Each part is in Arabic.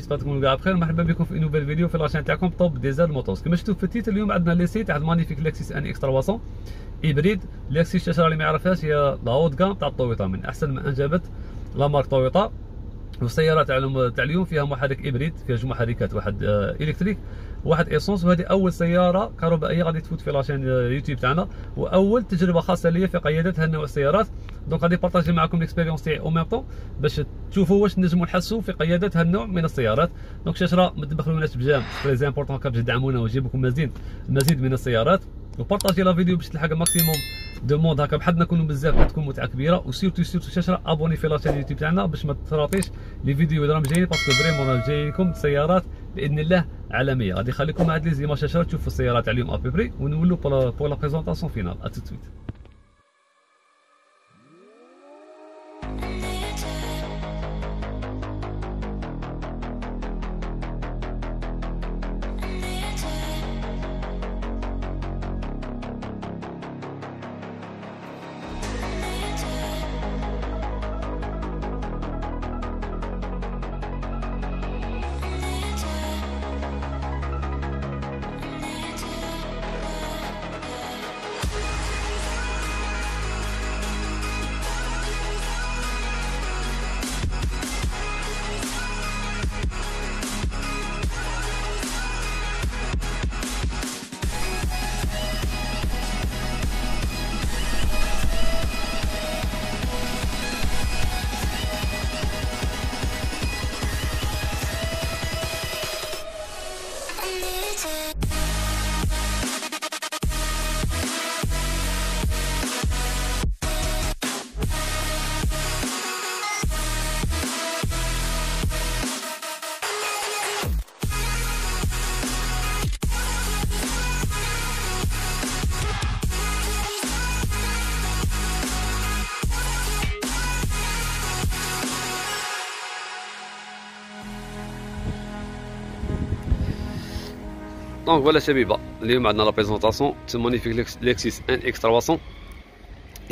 بيسبق تكونوا كاع بخير مرحبا بكم في nouvelle vidéo في la chaîne تاعكم Top Diesel Motors كما شفتوا في ال titre اليوم عندنا l'essai تاع magnifique Lexus NX 300 hybride Lexus الشاشرة اللي ما يعرفهاش هي la haute gamme تاع تويوتا من أحسن ما انجبت la marque تويوتا والسيارات تاع اليوم فيها محرك hybride فيها جوج محركات. واحد آه، électrique واحد essence وهذه أول سيارة كهربائية غادي تفوت في la chaîne آه، يوتيوب تاعنا. وأول تجربة خاصة لي في قيادة هذا النوع السيارات. donc غادي partager معكم ال expérience تاعي أو ميم طون باش تشوفوا واش نجموا نحسوا في قيادة هذا النوع من السيارات. donc شاشرة ما تبخلوناش ب j'aime très important باش تدعمونا ويجيب لكم مزيد المزيد من السيارات. و partager la vidéo باش تلحق maximum de monde هكا بحد نكونوا بزاف تكون متعة كبيرة. و surtout surtout شاشرة abonner في la chaîne يوتيوب تاعنا باش ما تراطيش les vidéos اللي راهم جايين. parce que vraiment راهم جايين لكم سيارات بإذن الله عالمية. غادي نخليكم مع هاد les images. تشوفوا السيارات تاع اليوم à peu près ونولوا pour la présentation finale ا تو سويت donc voilà شبيبة اليوم عندنا la présentation magnifique Lexus NX 300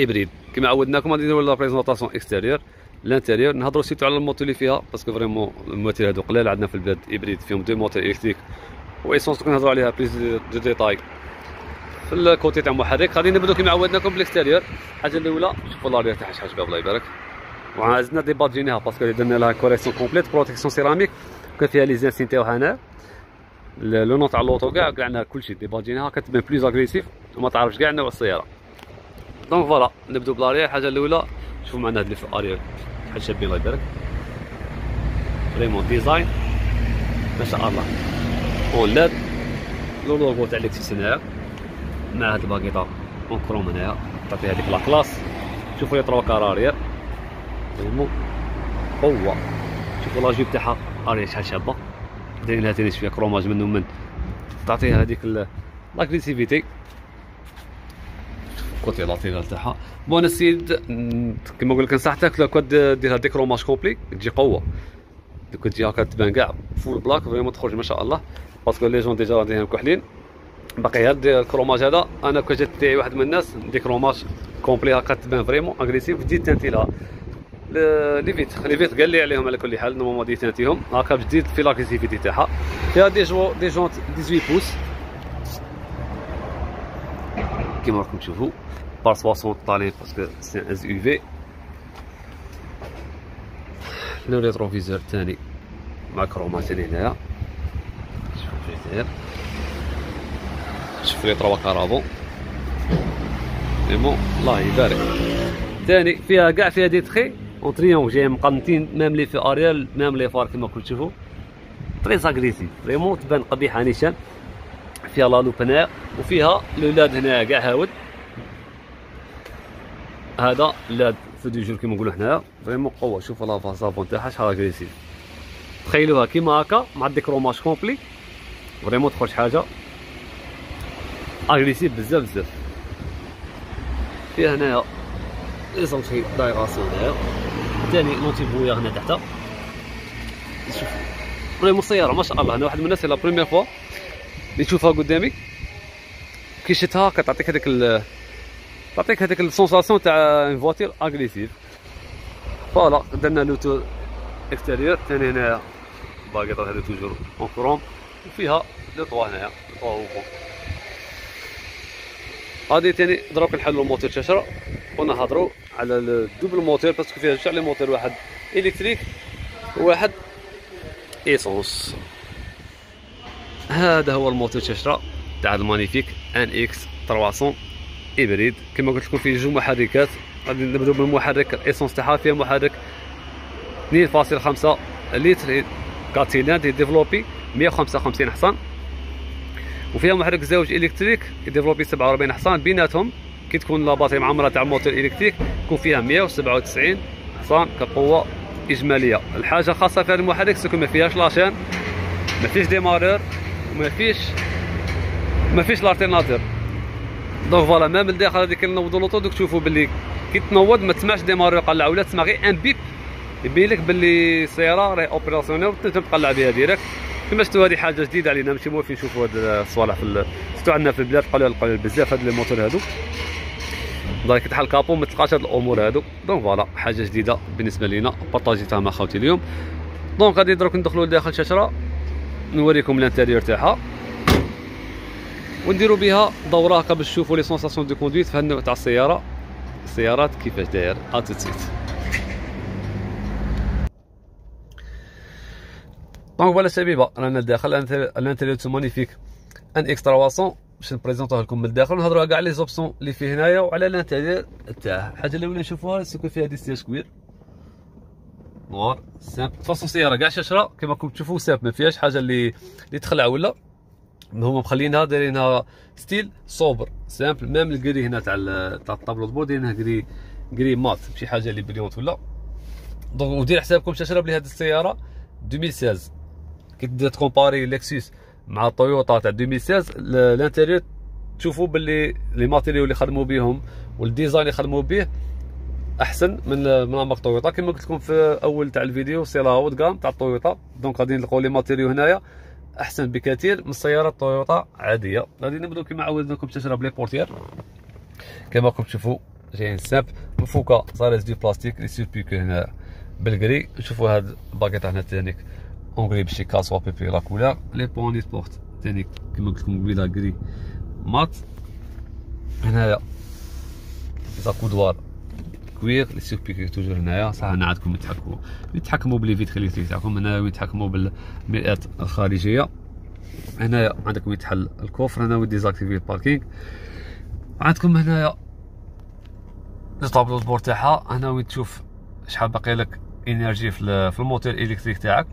hybride كما عودناكم غادي نديرو la présentation extérieur l'intérieur نهضروا surtout على الموتور اللي فيها parce que vraiment المواتير هادو قلال عندنا في البلاد hybride فيهم deux moteurs électrique و essence كنهضروا عليها plus de détails في ال côté تاع المحرك غادي نبداو كما عودناكم بال extérieur الحاجة الاولى شوفوا l'arrière تاعها شحال شباب الله يبارك وعزنا débadgينيها parce que درنا لها correction complète protection céramique كان فيها لي زانسين تاعها هنا لو تاع اللوطو كاع كاع عندنا كلشي دي باجينها كتبان بلوز اغريسيف وما تعرفش كاع نوع السيارة. دونك فوالا نبداو بلاريا. الحاجة الأولى شوفوا معنا هاد اللي في الاريا شحال شابين الله يبارك. فريمون ديزاين ما شاء الله. اون لاد لو لوغو تاع ليكسيس هنايا مع هاد الباكيطه اون كروم هنايا. تعطي هذيك لا كلاس شوفوا لي تروا كارارير فريمون قوه شوفوا لاجيب تاعها آريا شحال شابة. دايرين لها تاني شوية كروماج من ومن. تعطيها هذيك لاغريسيفيتي كوتي لاتيرال تاعها. بون السيد كيما نقول لك نصحتك لو كنت ديرها دي كروماج كومبلي تجي قوة. دوك تجي هكا تبان كاع فول بلاك فريمون تخرج ما شاء الله. باسكو لي جون ديجا راهم كحلين باقي غير الكروماج هذا أنا كنت جات تاعي واحد من الناس دي كروماج كومبلي هكا تبان فريمون اغريسيف جديد تانتي لها. لي فيت لي فيت قال لي عليهم على كل حال نورمالمون ديتانتيهم هاكا جديد في لاكريسيفيتي تاعها. فيها دي جو دي جونت 18 بوس كيما راكم تشوفوا. بار 60 طالين باسكو سي ان يو في لو ريتروفيزور الثاني مع كرومات ثاني هنايا كيف داير شوف لي تروا كارافون مي الله يبارك ثاني فيها كاع فيها دي تخي اون تريون جاي مقنطين ميم لي في أريال ميم لي فار كيما كنت تشوفوا تري اغريسيف فريمون تبان قبيحة نيشان. فيها لا لوبنير وفيها لولاد هنا كاع هاود. هذا لاد في دي جور كيما نقولوا حنايا. فريمون قوة شوفوا لا فاسافون تاعها شحال اغريسيف تخيلوها كيما هكا مع ديك روماج كومبلي. فريمون تخرج حاجة. اغريسيف بزاف بزاف. فيها هنايا ليزونتري دايغاسيون هنايا ثاني نوتي بويا هنا تحت شوف فريمون السياره ما شاء الله أنا واحد من الناس لا بروميير فوا اللي تشوفها قدامي كي شفتها كتعطيك هذيك تعطيك هذيك السونساسيون تاع فواتير اغريسيف فوالا درنا لوتو extérieur ثاني هنا باكيطات هذه toujours en chrome وفيها le toit هنايا le toit غادي ثاني دروك نحلوا الموتور شاشرة ونهضروا على ال double moteur parce que فيها جوج موتور؟ واحد électrique وواحد essence. هذا هو الموتور شاشرة تاع ال magnifique NX 300 hybride. كما قلت لكم فيه جوج محركات. غادي نبدأو بالمحرك ال essence تاعها فيها محرك 2.5 لتر. quatre cylindres développé 155 حصان وفيها محرك زوج électrique ي développé 47 حصان بيناتهم كي تكون لا معمره تاع moteur électrique يكون فيها 197 حصان كقوة إجمالية. الحاجة الخاصه في هذا المحرك c'est que ما فيهاش la chaîne ما فيش démarreur وما فيش ما فيش l'alternateur. donc voilà même الداخل هذيك نوضوا l'auto دوك تشوفوا باللي كي تنوض ما تسمعش démarreur يقلع ولا تسمع غير ان bip يبين لك باللي السيارة راهي opérationnelle تقلع بها direct كما شفتوا هذه حاجة جديدة علينا ماشي موالفين نشوفوا هاد الصوالح في شفتوا عندنا في البلاد قليل قليل بزاف هاد الموتور هادو. donc كتحل capot ما تلقاش هاد الأمور هادو. donc voilà حاجة جديدة بالنسبة لينا بارطاجيتها مع خوتي اليوم. donc غادي دروك ندخلوا لداخل شاشرة نوريكم ال intérieur تاعها. ونديروا بها دورة هكا باش تشوفوا les sensations de conduite في النوع تاع السيارة. السيارات كيفاش داير؟ à tout de suite donc voilà شبيبه رانا داخل ال intérieur magnifique NX 300 باش نبريزونطوه لكم من الداخل ونهضروا كاع les options اللي فيه هنايا وعلى ال intérieur تاعه الحاجة الاولى نشوفوها c'est que فيها des sièges كبير noir simple façon سياره كاع شاشره كما راكم تشوفوا simple ما فيهاش حاجة اللي اللي تخلع ولا هما مخلينها دايرينها style sobre simple même ال gris هنا تاع تاع ال tableau de bord دايرينها gris gris mat ماشي حاجة اللي brillante ولا donc ودير حسابكم شاشره بلي هذه السياره 2016 كي تبدا ت comparer لكسوس مع طويوطا تاع 2016 ال intérieur تشوفوا باللي les matériaux اللي خدموا بهم والديزاين اللي خدموا به أحسن من من مارك طويوطا كما قلت لكم في أول تاع الفيديو سي لا هود كام تاع طويوطا دونك غادي نلقاو لي ماتيريو هنايا أحسن بكثير من السيارات طويوطا عادية. غادي نبداو كما عودناكم تشرب لي بورتيير كما راكم تشوفوا جايين سامب مفوكه صارت دي بلاستيك لي سيربيك هنا بالكري شوفوا هاد الباكيت هنا تانيك اونغري باش يكاسوا بيبي كولور لي بوني سبورت تاني كما قلت لكم قبيله كري مات هنايا زاكودوار كوير لي سيربيكي توجور هنايا صح هنا عندكم يتحكموا يتحكموا بلي فيت خليتي تاعكم هنا يتحكموا بالمئات الخارجيه هنايا عندكم يتحل الكوفر هنا ويديزاكتيفي الباركينغ عندكم هنايا لي طابلو بور تاعها هنا وين تشوف شحال باقي لك انرجي في الموتور الكتريك تاعك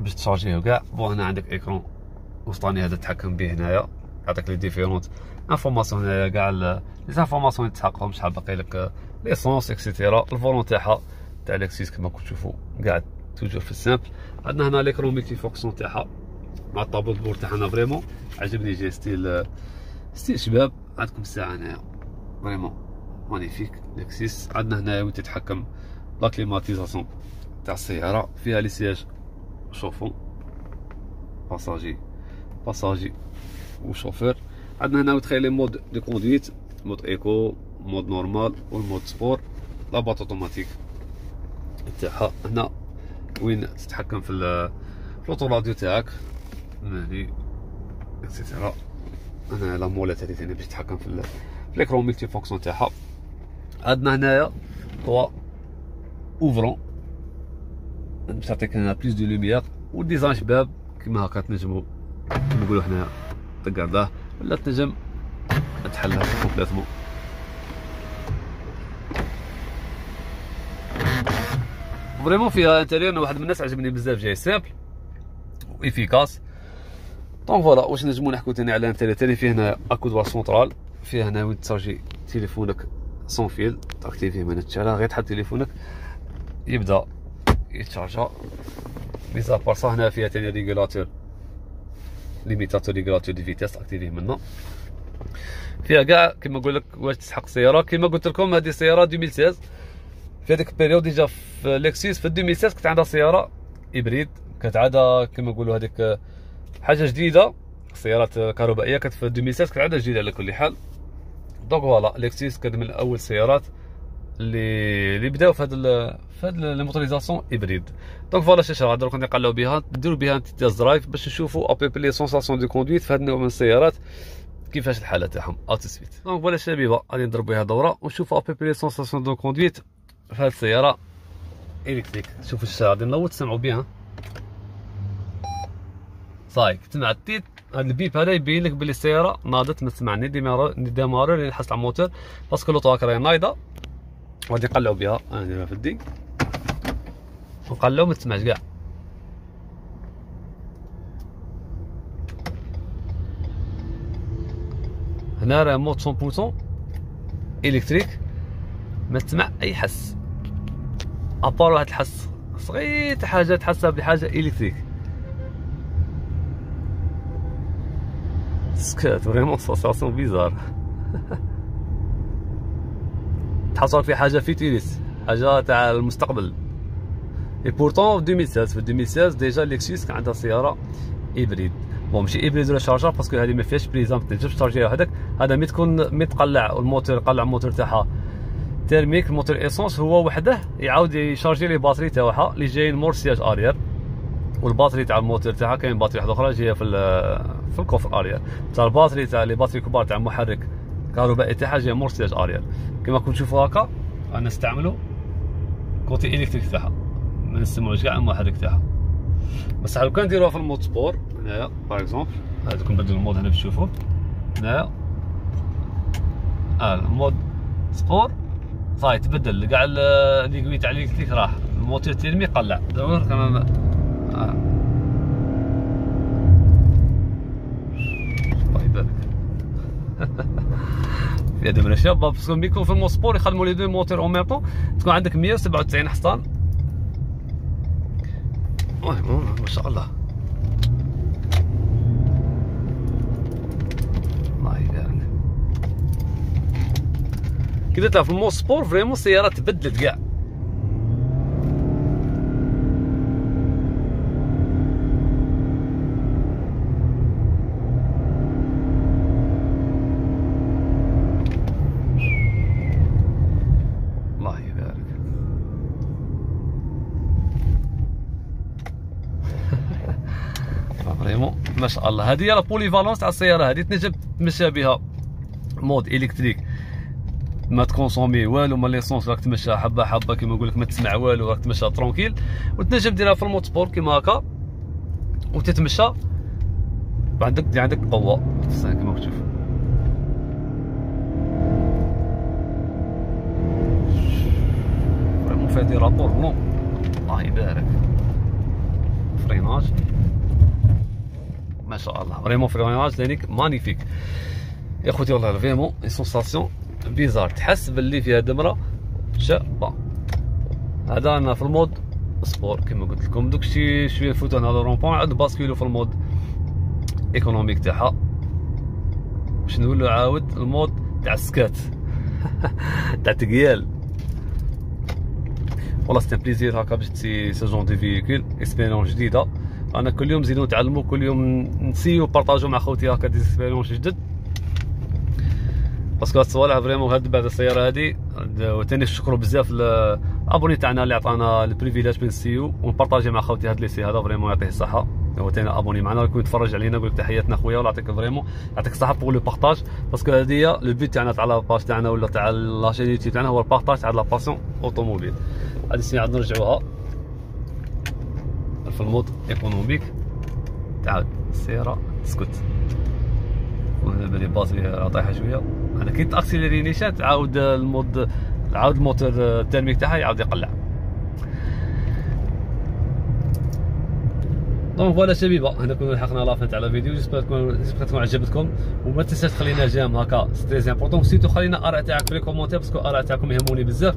باش تشارجيه وكاع bon هنا عندك écran وسطاني هذا تحكم به هنايا. يعطيك les différentes informations هنايا كاع les informations تحققهم شحال باقي لك l'essence et cetera ال volant تاعها تاع لكسيس كما كنت تشوفوا كاع toujours في ال simple عندنا هنا l'écran multifonction تاعها مع ال tableau bord تاعنا vraiment عجبني جاي style style شباب عندكم الساعة هنايا. vraiment magnifique لكسيس عندنا هنايا وين تتحكم la climatisation تاع السيارة. فيها les sièges chauffants passager passager و chauffeur عندنا هنا تخيلي mode de conduite mode éco mode normal و ال mode sport la boîte automatique تاعها هنا وين تتحكم في راديو تاعك. هني et cetera هنا la molette هذه ثاني باش تتحكم في l'écran multifonction تاعها. عندنا هنايا toit ouvrant باش تعطيك هنا plus de lumière و ال design شباب كيما هكا تنجمو نقولو حنا تقعداه ولا تنجم تحلها complètement vraiment فيها intérieur واحد من الناس عجبني بزاف. جاي simple و efficace donc voilà واش نجمو نحكو تاني على ال intérieur تاني؟ فيه هنا accoudoir central فيه هنا وين ت charger تليفونك sans fil تاكتيفيه من التشارع غير تحط تليفونك يبدا يتشارجا mis à part ça هنا فيها تاني régulateur limitateur régulateur de vitesse اكتيفيه منه فيها كاع كيما نقول لك واش تسحق السياره كيما قلت لكم هذه سيارة 2016 في هذيك ال période déjà في لكسيس في 2016 كنت عندها سيارة hybride كانت عادة كيما نقولوا هذيك حاجة جديدة. سيارات كهربائية كانت في 2016 كانت عادة جديدة على كل حال. donc voilà لكسيس كانت من أول السيارات اللي اللي بداو في هذا في هذا ال motorisation hybride donc voilà شاشه درك نقلعوا بها ديروا بها test drive باش تشوفوا un peu les sensations de conduite في هذا النوع من السيارات كيفاش الحالة تاعهم. à tout de suite donc voilà شبيبة غادي نضرب بها دورة ونشوفوا un peu les sensations de conduite في هذه السيارة. électrique شوفوا الشاشه غادي نوض تسمعوا بها صاي تسمع التيت هذا ال bip هذا يبين لك بلي السيارة ناضت ما تسمع ni démarreur ni démarreur اللي حس على ال moteur parce que l'auto راهي نايضة. وغادي نقلعوا بها. نديرها في ال D نقلعوا ما تسمعش كاع هنا راه mode 100% électrique. ما تسمع أي حس. à part واحد الحس. صغير حاجة تحسها بحاجة électrique. سكات vraiment sensation bizarre تحصل في حاجة futuriste حاجة تاع المستقبل. et pourtant في 2016 في 2016 déjà Lexus كان عندها سيارة hybride bon ماشي hybride rechargeable parce que هذه ما فيهاش prise ما تنجمش تشارجيها وحدك. هذا مي تكون مي تقلع الموتور قلع الموتور تاعها. thermique الموتور essence هو وحده يعاود يشارجي les batteries تاعها اللي جايين مور siège arrière وال batterie تاع الموتور تاعها كاين batterie واحدة أخرى جاية في في ال coffre arrière تاع ال batterie تاع les batteries كبار تاع المحرك كهربائي تاعها مور siège arrière كما كنت تشوفوا هكا أنا نستعملو côté électrique تاعها. ما نسمعوش كاع المحرك تاعها. بس لو كان نديروها في ال mode sport هنايا par exemple هذاك نبدل ال mode هنا باش تشوفوا. هنايا. آه ال mode sport ça y est تبدل. كاع le côté تاع électrique راح. الموتور thermique قلع. دور كما آه. الله يبارك في هذا من الاشياء parce que ميكو في ال mode sport يخدموا les deux moteurs en même temps تكون عندك 197 حصان. ما شاء الله. كي درتها في ال mode sport vraiment السيارة تبدلت كاع vraiment ما شاء الله. هذه هي la polyvalence تاع السيارة. هذه تنجم تمشى بها mode électrique. ما تكونسومي والو ما l'essence راك تمشى حبة حبة كيما نقول لك ما تسمع والو راك تمشى tranquille. وتنجم ديرها في ال mode sport كيما هكا وتتمشى. عندك عندك قوه كيما تشوف. vraiment فيها des rapports bon الله يبارك freinage ما شاء الله. فريمون vraiment une mécanique magnifique يا خوتي والله vraiment et sensation bizarre تحس باللي فيها دمره شابه هذا أنا في ال mode sport كما قلت لكم. دوك شي شوية نفوتو هنا le rond-point عاد نباسكيلو في ال mode économique تاعها. باش نقولو عاود ال mode تاع السكات. تاع تقيال والله سيتي بليزير هكا باش تسي سجون دي فيكول اكسبيريونس جديدة. أنا كل يوم نزيدو نتعلمو كل يوم نسيو نبارطاجو مع خوتي هكا دي اكسبيريونس جدد. باسكو هاد الصوالح فريمون هاد بعد السيارة هادي وثاني نشكرو بزاف الابوني تاعنا اللي عطانا البريفيليج بين نسيو ونبارطاجي مع خوتي هاد سي هذا فريمون يعطيه الصحة. هو ثاني أبوني معنا يكون يتفرج علينا نقول لك تحياتنا خويا ولا يعطيك فريمون يعطيك الصحة pour le partage parce que هادي هي le but تاعنا تاع la page تاعنا ولا تاع la chaîne YouTube تاعنا هو ال partage تاع la passion automobile هادي السنة عاد نرجعوها. في ال mode économique تعاود السياره تسكت وهنا بالي batterie طايحة شوية. أنا كي تاكسيليري نيشان تعاود ال mode عاود الموتور ال thermique تاعها يعاود يقلع. donc voilà شبيبه هنا كنا لحقنا la fin تاع الفيديو j'espère تكون j'espère تكون عجبتكم وما تنساش تخلينا j'aime هكا c'est très important surtout خلينا اراء تاعك في les commentaires parce que اراء تاعكم يهموني بزاف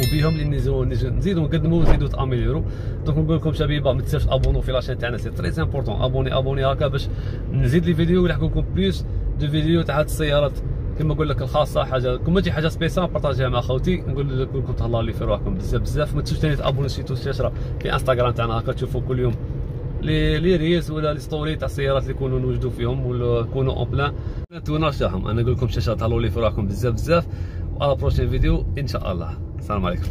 وبهم اللي نزيدو نزيدو نقدمو ونزيدو تاميليورو donc نقول لكم شبيبه ما تنساوش ابونو في la chaîne تاعنا. c'est très important abonnez abonnez هكا باش نزيد les vidéos ويلحقوا لكم plus de vidéos تاع السيارات. كما نقول لك الخاصة حاجة كما تجي حاجة spéciale بارطاجيها مع خوتي. نقول لكم تهلاو لي في روحكم بزاف بزاف. ما تنسوش ثاني تابونو surtout الشاشه في انستغرام تاعنا. هكا تشوفوا كل يوم les les reels ولا les stories تاع السيارات اللي يكونوا نوجدوا فيهم ولا يكونوا en plein tournage تاعهم أنا نقول لكم شاشة تهلاو لي في روحكم بزاف بزاف. à la prochaine vidéo إن شاء الله. السلام عليكم